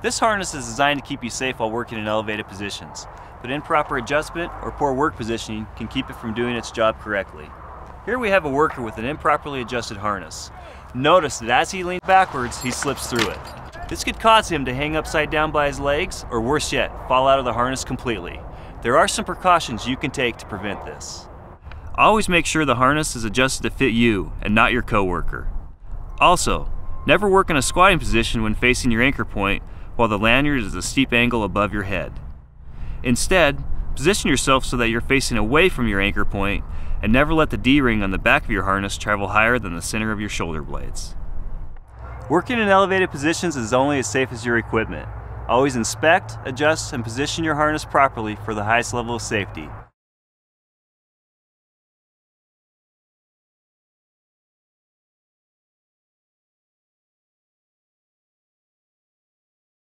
This harness is designed to keep you safe while working in elevated positions, but improper adjustment or poor work positioning can keep it from doing its job correctly. Here we have a worker with an improperly adjusted harness. Notice that as he leans backwards, he slips through it. This could cause him to hang upside down by his legs, or worse yet, fall out of the harness completely. There are some precautions you can take to prevent this. Always make sure the harness is adjusted to fit you and not your coworker. Also, never work in a squatting position when facing your anchor point while the lanyard is a steep angle above your head. Instead, position yourself so that you're facing away from your anchor point and never let the D-ring on the back of your harness travel higher than the center of your shoulder blades. Working in elevated positions is only as safe as your equipment. Always inspect, adjust, and position your harness properly for the highest level of safety.